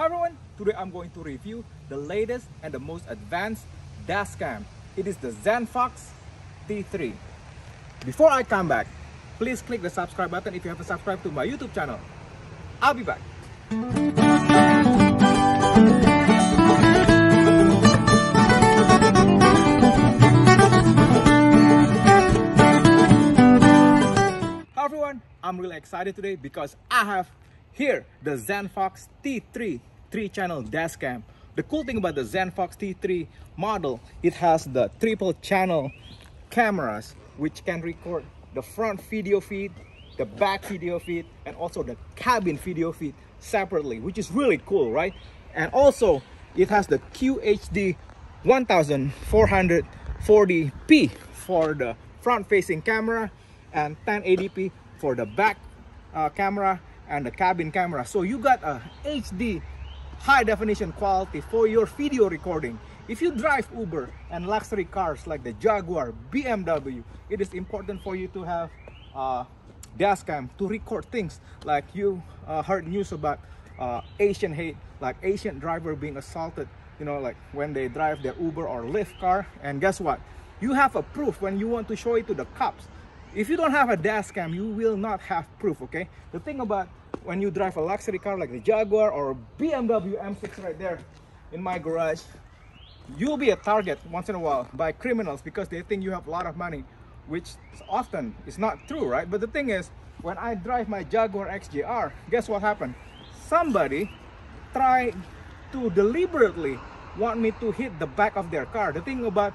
Hi everyone, today I'm going to review the latest and the most advanced dash cam. It is the ZenFox T3. Before I come back, please click the subscribe button if you haven't subscribed to my YouTube channel. I'll be back. Hi everyone, I'm really excited today because I have here the ZenFox T3 3-channel dash cam. The cool thing about the ZenFox T3 model, it has the triple channel cameras which can record the front video feed, the back video feed, and also the cabin video feed separately, which is really cool, right? And also, it has the QHD 1440p for the front-facing camera and 1080p for the back uh, camera and the cabin camera. So you got a HD high definition quality for your video recording. If you drive Uber and luxury cars like the Jaguar, BMW, it is important for you to have uh, dash cam to record things like you uh, heard news about uh, Asian hate, like Asian driver being assaulted, you know, like when they drive their Uber or Lyft car. And guess what? You have a proof when you want to show it to the cops. If you don't have a dash cam, you will not have proof, okay? The thing about when you drive a luxury car like the Jaguar or BMW M6 right there in my garage, you'll be a target once in a while by criminals because they think you have a lot of money, which often is not true, right? But the thing is, when I drive my Jaguar XJR, guess what happened? Somebody tried to deliberately want me to hit the back of their car. The thing about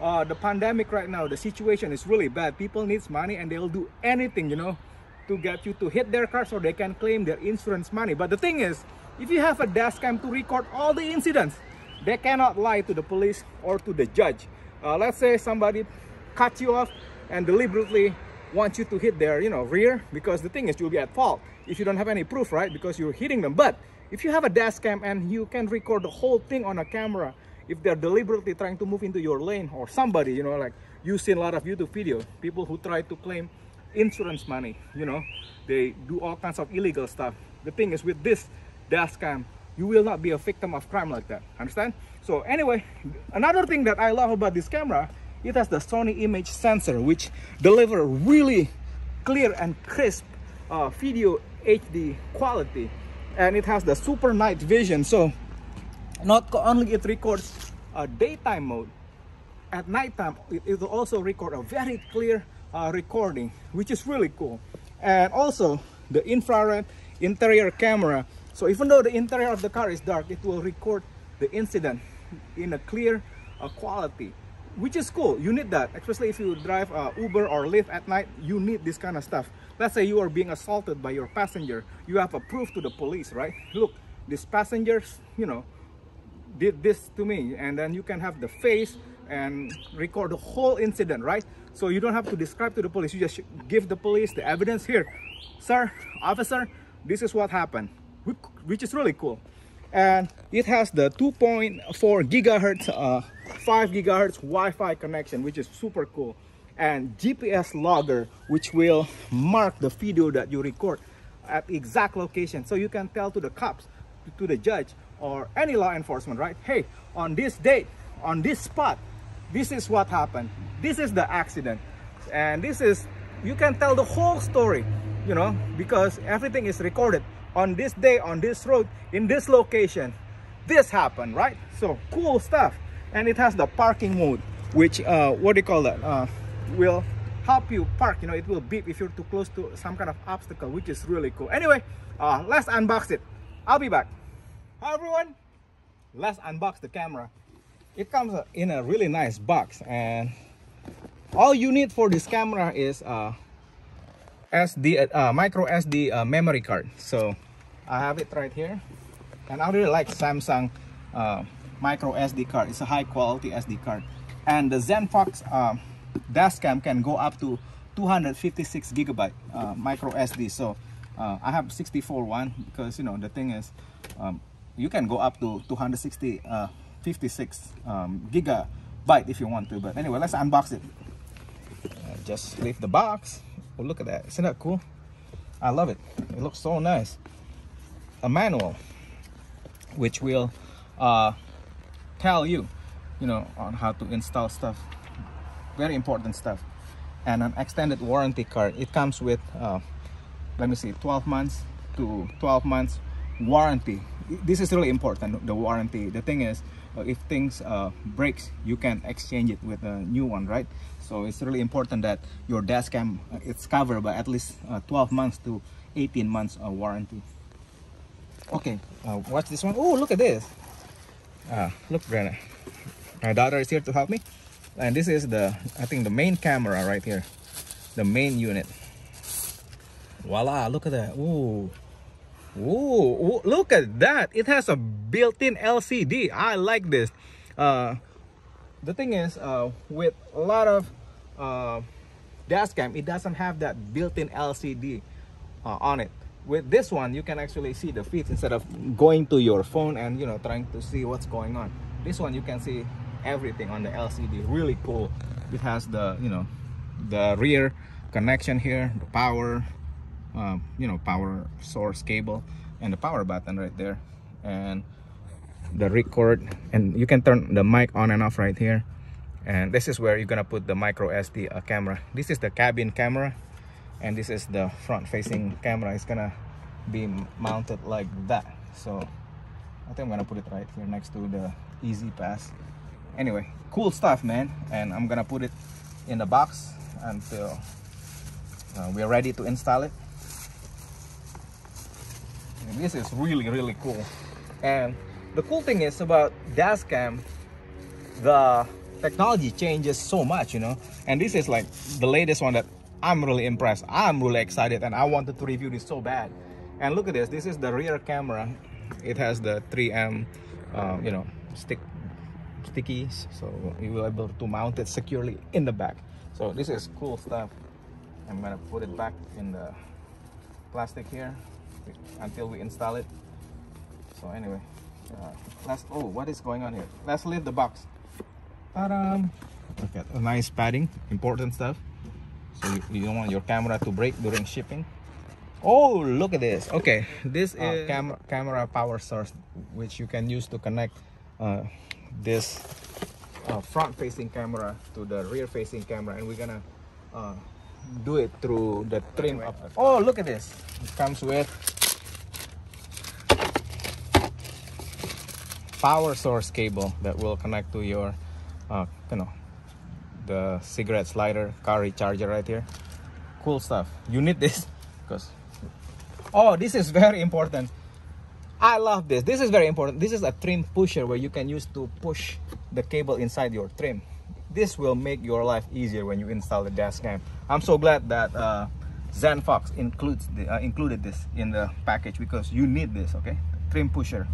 uh, the pandemic right now, the situation is really bad. People needs money and they'll do anything, you know, to get you to hit their car so they can claim their insurance money. But the thing is, if you have a dash cam to record all the incidents, they cannot lie to the police or to the judge. Uh, let's say somebody cuts you off and deliberately wants you to hit their, you know, rear because the thing is you'll be at fault if you don't have any proof, right? Because you're hitting them. But if you have a dash cam and you can record the whole thing on a camera, if they're deliberately trying to move into your lane or somebody, you know, like you've seen a lot of YouTube videos, people who try to claim insurance money, you know, they do all kinds of illegal stuff. The thing is with this dash cam, you will not be a victim of crime like that, understand? So anyway, another thing that I love about this camera, it has the Sony image sensor, which deliver really clear and crisp uh, video HD quality. And it has the super night vision. So not only it records a daytime mode, at nighttime it, it will also record a very clear uh, recording, which is really cool. And also the infrared interior camera. So even though the interior of the car is dark, it will record the incident in a clear uh, quality, which is cool. You need that, especially if you drive uh, Uber or Lyft at night, you need this kind of stuff. Let's say you are being assaulted by your passenger. You have a proof to the police, right? Look, these passengers, you know, did this to me. And then you can have the face and record the whole incident, right? So you don't have to describe to the police. You just give the police the evidence here. Sir, officer, this is what happened, which is really cool. And it has the 2.4 gigahertz, uh, 5 gigahertz Wi-Fi connection, which is super cool. And GPS logger, which will mark the video that you record at exact location. So you can tell to the cops, to the judge, or any law enforcement, right? Hey, on this date, on this spot, this is what happened. This is the accident. And this is, you can tell the whole story, you know, because everything is recorded on this day, on this road, in this location. This happened, right? So cool stuff. And it has the parking mode, which, uh, what do you call that? Uh, will help you park, you know, it will beep if you're too close to some kind of obstacle, which is really cool. Anyway, uh, let's unbox it. I'll be back. Hi everyone, let's unbox the camera. It comes in a really nice box and all you need for this camera is a SD, uh, micro SD uh, memory card. So I have it right here and I really like Samsung uh, micro SD card. It's a high quality SD card. And the ZenFox uh, dash cam can go up to 256 gigabyte uh, micro SD. So uh, I have 64 one because you know the thing is um, you can go up to 260 uh, 56 um, gigabyte if you want to but anyway let's unbox it. Just leave the box. Oh look at that. Isn't that cool? I love it. It looks so nice. A manual which will uh, tell you you know on how to install stuff. Very important stuff. And an extended warranty card. It comes with uh, let me see 12 months to 12 months warranty this is really important the warranty. The thing is uh, if things uh, breaks you can exchange it with a new one right? So it's really important that your dash cam uh, it's covered by at least uh, 12 months to 18 months of warranty. Okay uh, watch this one. Oh look at this. Uh, look Brenna my daughter is here to help me. And this is the I think the main camera right here. The main unit. Voila look at that. Ooh. Ooh, look at that. It has a built-in LCD I like this. Uh, the thing is uh, with a lot of uh, dash cam it doesn't have that built-in LCD uh, on it. With this one you can actually see the feet instead of going to your phone and you know trying to see what's going on. This one you can see everything on the LCD really cool. It has the you know the rear connection here the power um, you know power source cable and the power button right there. And the record and you can turn the mic on and off right here. And this is where you're gonna put the micro SD uh, camera. This is the cabin camera and this is the front facing camera. It's gonna be mounted like that. So I think I'm gonna put it right here next to the E-ZPass. Anyway cool stuff man. And I'm gonna put it in the box until uh, we're ready to install it this is really really cool. And the cool thing is about dashcam the technology changes so much you know? And this is like the latest one that I'm really impressed. I'm really excited and I wanted to review this so bad. And look at this. This is the rear camera. It has the 3M uh, you know stick stickies so you will able to mount it securely in the back. So this is cool stuff. I'm gonna put it back in the plastic here until we install it. So anyway uh, let's oh what is going on here? Let's lift the box. Ta-da! look at a nice padding important stuff. So you, you don't want your camera to break during shipping? Oh look at this. Okay this uh, is camera camera power source which you can use to connect uh, this uh, front facing camera to the rear facing camera and we're gonna uh, do it through the trim up. oh look at this. It comes with power source cable that will connect to your uh, you know the cigarette slider car recharger right here cool stuff you need this because oh this is very important I love this. This is very important. This is a trim pusher where you can use to push the cable inside your trim. This will make your life easier when you install the dash cam. I'm so glad that uh, ZenFox includes the, uh, included this in the package because you need this, okay? Trim pusher.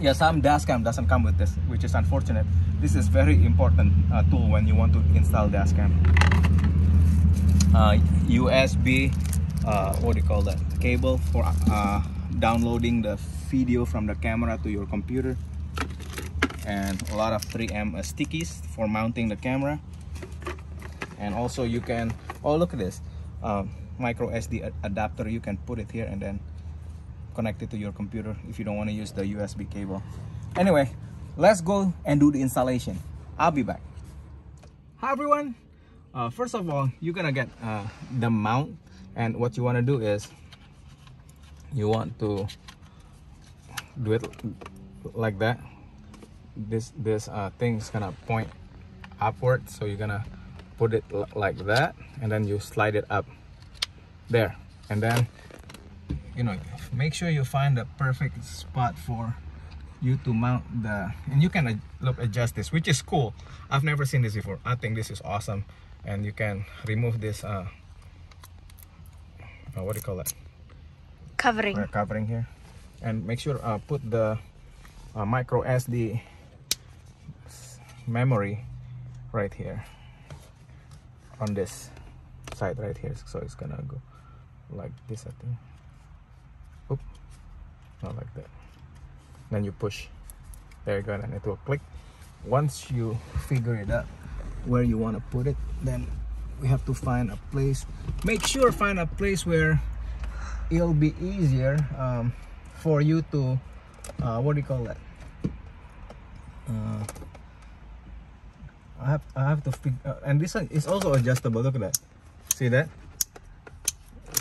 Yeah, some dash cam doesn't come with this, which is unfortunate. This is very important uh, tool when you want to install dash cam. USB, uh, uh, what do you call that? Cable for uh, downloading the video from the camera to your computer and a lot of 3M stickies for mounting the camera and also you can oh look at this um, micro SD adapter you can put it here and then connect it to your computer if you don't want to use the USB cable. Anyway let's go and do the installation. I'll be back. Hi everyone. Uh, first of all you're gonna get uh, the mount and what you want to do is you want to do it like that. This this uh, thing's gonna point upward so you're gonna put it like that and then you slide it up there. And then you know make sure you find the perfect spot for you to mount the and you can look adjust this which is cool. I've never seen this before. I think this is awesome. And you can remove this uh, uh what do you call that? Covering. We're covering here. And make sure uh, put the uh, micro SD memory right here on this side right here. So it's gonna go like this I think Oop. not like that then you push. There you go and it will click. Once you figure it out where you want to put it then we have to find a place. Make sure find a place where it'll be easier um, for you to uh, what do you call that? Uh, I have I have to fig- uh, and this one is also adjustable. Look at that. See that?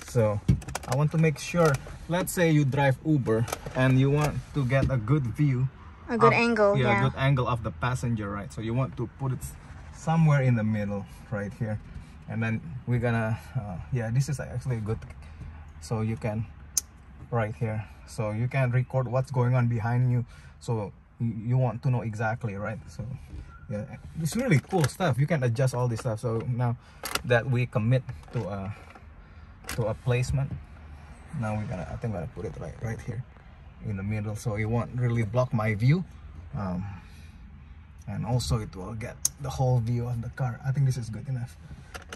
So I want to make sure let's say you drive Uber and you want to get a good view A good of- angle, yeah, yeah. good angle of the passenger right? So you want to put it somewhere in the middle right here. And then we're gonna uh, yeah this is actually good. So you can right here. So you can record what's going on behind you. So you, you want to know exactly right? So yeah it's really cool stuff. You can adjust all this stuff. So now that we commit to a to a placement now we're gonna i think i'm gonna put it right right here in the middle so it won't really block my view. Um, and also it will get the whole view of the car. I think this is good enough.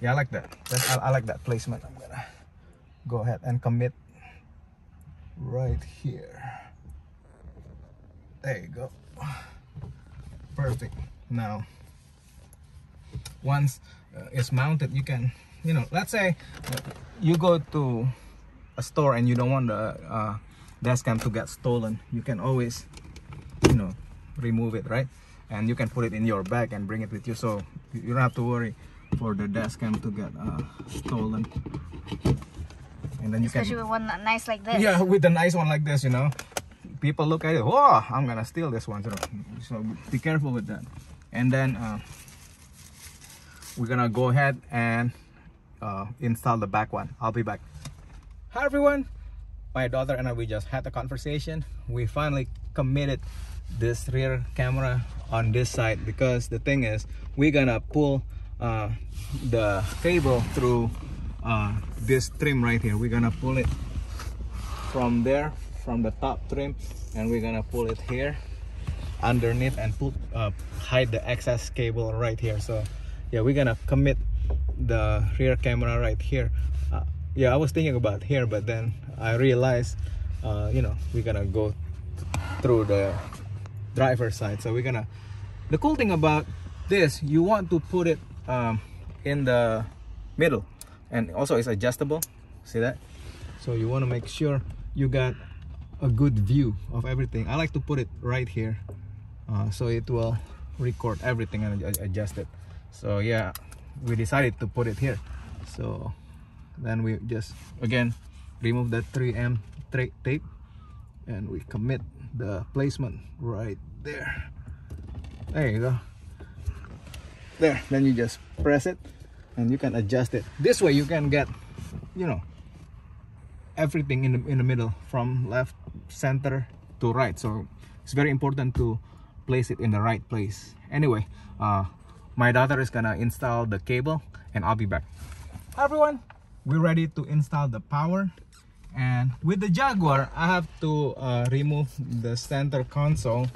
Yeah i like that. I, I like that placement. I'm gonna go ahead and commit right here. There you go. Perfect. Now once uh, it's mounted you can you know let's say you go to a store and you don't want the uh, dash cam to get stolen you can always you know remove it right? And you can put it in your bag and bring it with you. So you don't have to worry for the dash cam to get uh, stolen. And then you can Especially can with one nice like this. yeah with a nice one like this you know. People look at it oh i'm gonna steal this one. So, so be careful with that. And then uh, we're gonna go ahead and uh, install the back one. I'll be back hi everyone. My daughter and i we just had a conversation. We finally committed this rear camera on this side because the thing is we're gonna pull uh, the cable through uh, this trim right here. We're gonna pull it from there from the top trim and we're gonna pull it here underneath and put uh, hide the excess cable right here. So yeah we're gonna commit the rear camera right here yeah I was thinking about here but then I realized uh, you know we're gonna go through the driver's side. So we're gonna the cool thing about this you want to put it um, in the middle. And also it's adjustable. See that? So you want to make sure you got a good view of everything. I like to put it right here uh, so it will record everything and adjust it. So yeah we decided to put it here. So then we just again remove that 3m tra- tape and we commit the placement right there. There you go. There then you just press it and you can adjust it. This way you can get you know everything in the in the middle from left center to right. So it's very important to place it in the right place. Anyway uh my daughter is gonna install the cable and i'll be back. Hi everyone we're ready to install the power. And with the jaguar i have to uh, remove the center console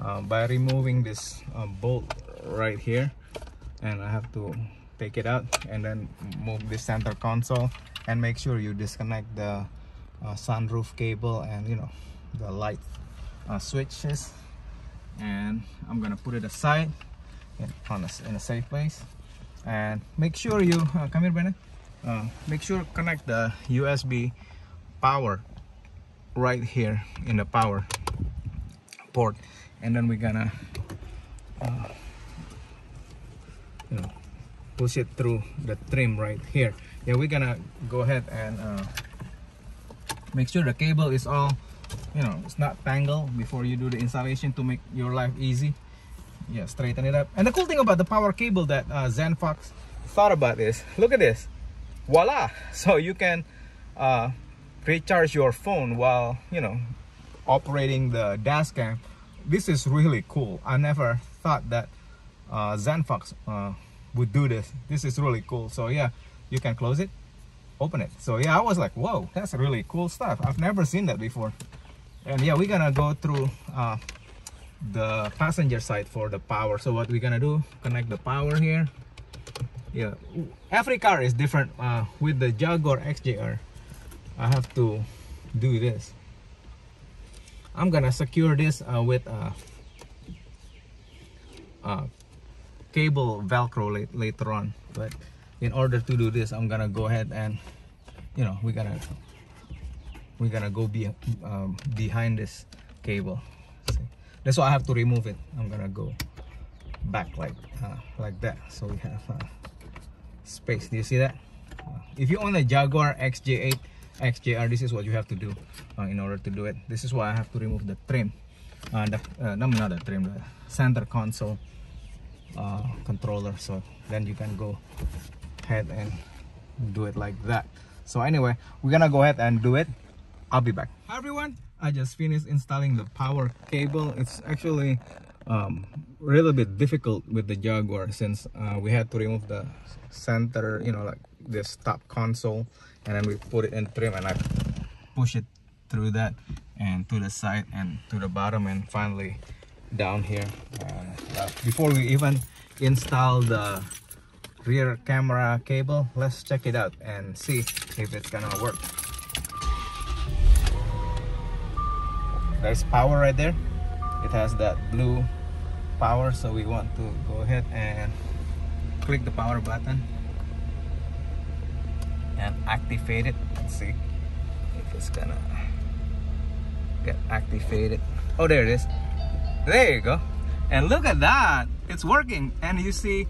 uh, by removing this uh, bolt right here. And i have to take it out and then move the center console and make sure you disconnect the uh, sunroof cable and you know the light uh, switches. And I'm gonna put it aside in, on a, in a safe place. And make sure you uh, come here Bennett uh, make sure connect the USB power right here in the power port. And then we're gonna uh, you know push it through the trim right here. Yeah we're gonna go ahead and uh, make sure the cable is all you know it's not tangled before you do the installation to make your life easy. Yeah straighten it up. And the cool thing about the power cable that uh, Zenfox thought about is look at this voila. So you can uh, recharge your phone while you know operating the dash cam. This is really cool. I never thought that uh, Zenfox uh, would do this. This is really cool. So yeah you can close it open it. So yeah I was like whoa that's really cool stuff. I've never seen that before. And yeah we're gonna go through uh, the passenger side for the power. So what we're gonna do connect the power here yeah. Every car is different uh, with the Jaguar XJR I have to do this. I'm gonna secure this uh, with uh, uh, cable velcro la later on. But in order to do this I'm gonna go ahead and you know we're gonna we're gonna go be um, behind this cable. See? that's why I have to remove it. I'm gonna go back like uh, like that. So we have uh, space. Do you see that? If you own a Jaguar XJ8 XJR this is what you have to do uh, in order to do it. This is why I have to remove the trim. Uh, the, uh, no, not the trim the center console uh, controller. So then you can go ahead and do it like that. So anyway we're gonna go ahead and do it. I'll be back. Hi everyone. I just finished installing the power cable. It's actually um, little bit difficult with the Jaguar since uh, we had to remove the center you know like this top console and then we put it in trim and I push it through that and to the side and to the bottom and finally down here. Uh, before we even install the rear camera cable let's check it out and see if it's gonna work. There's power right there it has that blue power so we want to go ahead and click the power button and activate it. Let's see if it's gonna get activated. Oh there it is. There you go. And look at that. It's working. And you see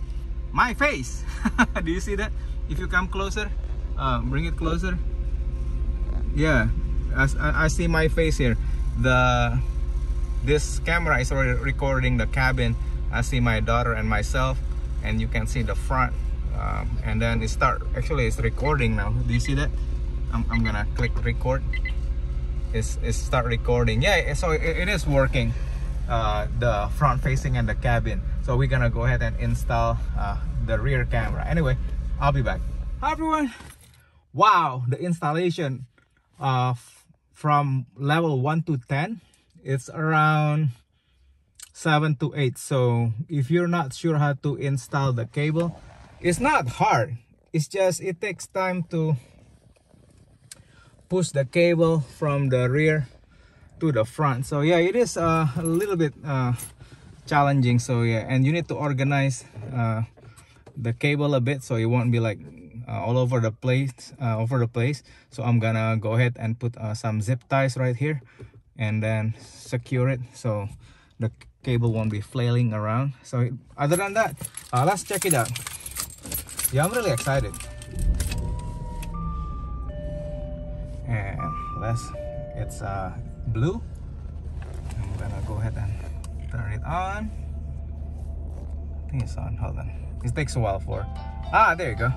my face. Do you see that? If you come closer uh, bring it closer. Yeah I, I see my face here. The this camera is already recording the cabin. I see my daughter and myself and you can see the front. Um, and then it start actually it's recording now. Do you see that? I'm, I'm gonna click record. It's, it's start recording. Yeah so it, it is working uh, the front facing and the cabin. So we're gonna go ahead and install uh, the rear camera. Anyway I'll be back. Hi everyone. Wow the installation uh, from level 1 to 10 it's around 7 to 8 so if you're not sure how to install the cable it's not hard. It's just it takes time to push the cable from the rear to the front. So yeah it is uh, a little bit uh, challenging. So yeah and you need to organize uh, the cable a bit so it won't be like uh, all over the place uh, over the place. So I'm gonna go ahead and put uh, some zip ties right here and then secure it so the cable won't be flailing around. So other than that uh, let's check it out. Yeah i'm really excited. And let's it's uh blue. I'm gonna go ahead and turn it on. I think it's on hold on. It takes a while for ah there you go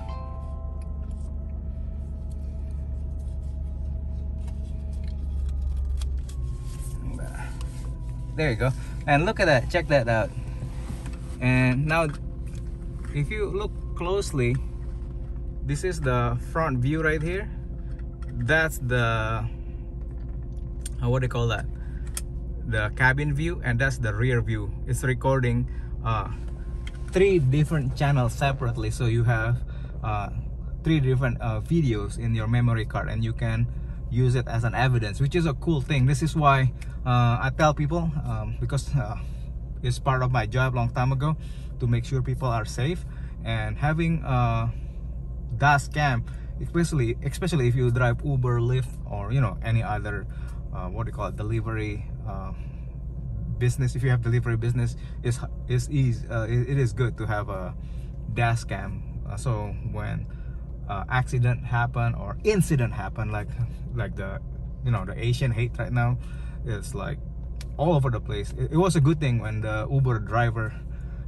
there you go. And look at that. Check that out. And now if you look closely this is the front view right here. That's the what do you call that? The cabin view and that's the rear view. It's recording uh, three different channels separately. So you have uh, three different uh, videos in your memory card and you can use it as an evidence which is a cool thing. This is why uh, I tell people um, because uh, it's part of my job long time ago to make sure people are safe. And having a dash cam especially especially if you drive Uber Lyft or you know any other uh, what do you call it delivery uh, business. If you have delivery business is is easy uh, it, is good to have a dash cam uh, so when uh, accident happen or incident happen like like the you know the Asian hate right now is like all over the place. It, it, was a good thing when the Uber driver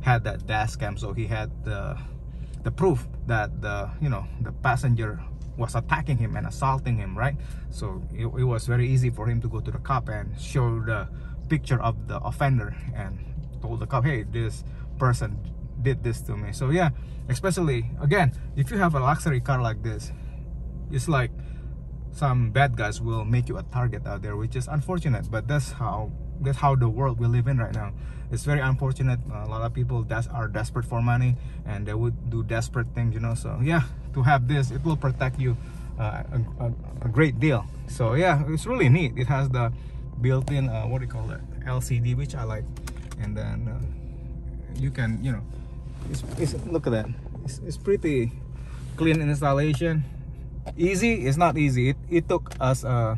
had that dash cam so he had the the proof that the you know the passenger was attacking him and assaulting him right? So it, it was very easy for him to go to the cop and show the picture of the offender and told the cop hey this person did this to me. So yeah especially again if you have a luxury car like this it's like some bad guys will make you a target out there which is unfortunate but that's how that's how the world we live in right now. It's very unfortunate. A lot of people that are desperate for money and they would do desperate things you know? So yeah to have this it will protect you uh, a, a, a, great deal. So yeah it's really neat. It has the built-in uh, what do you call it LCD which I like. And then uh, you can you know it's, it's look at that. It's, it's pretty clean installation. Easy it's not easy. It, it took us uh,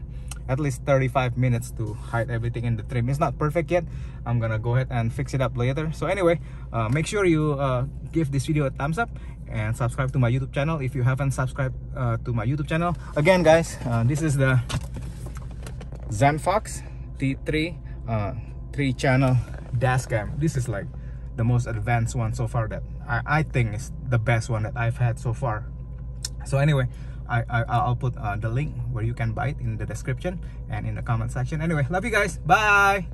at least 35 minutes to hide everything in the trim. It's not perfect yet. I'm gonna go ahead and fix it up later. So anyway uh, make sure you uh, give this video a thumbs up and subscribe to my youtube channel if you haven't subscribed uh, to my youtube channel. Again guys uh, this is the zenfox t3 uh, 3 channel dash cam. This is like the most advanced one so far that I, I think is the best one that I've had so far. So anyway I, I will put uh, the link where you can buy it in the description and in the comment section. Anyway love you guys. Bye